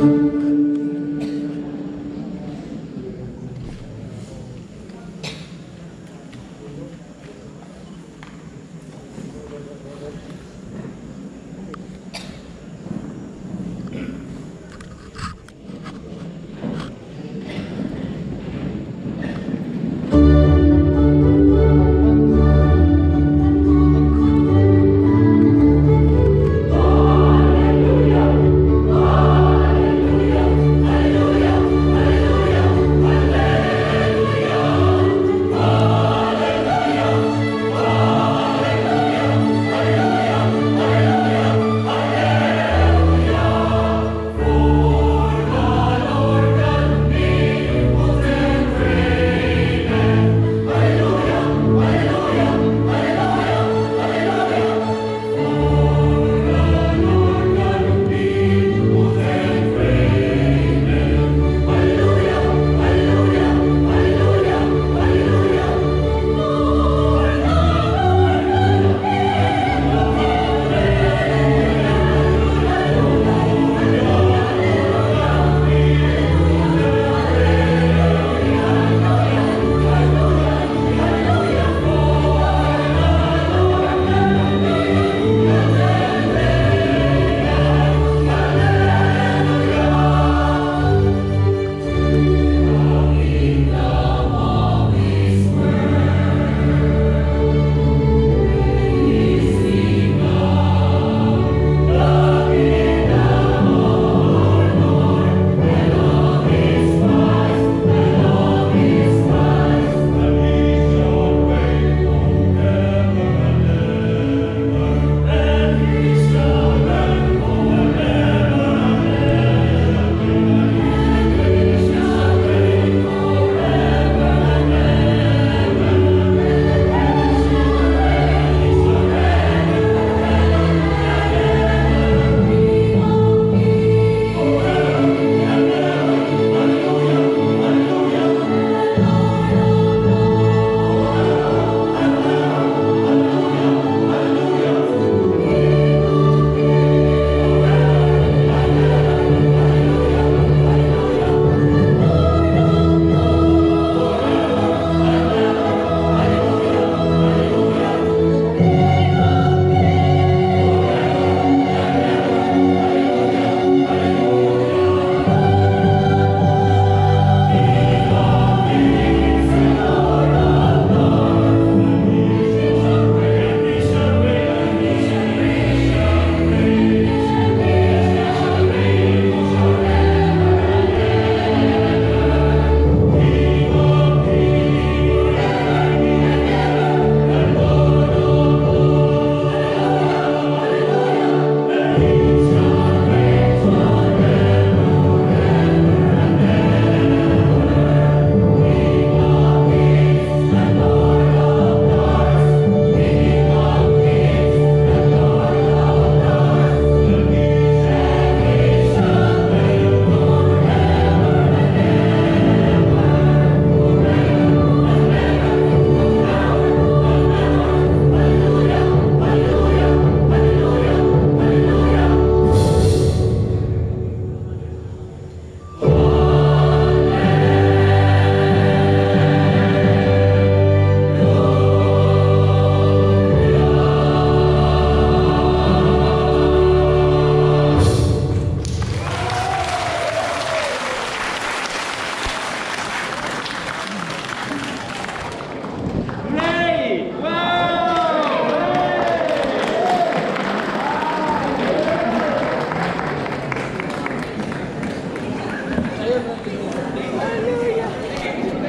Música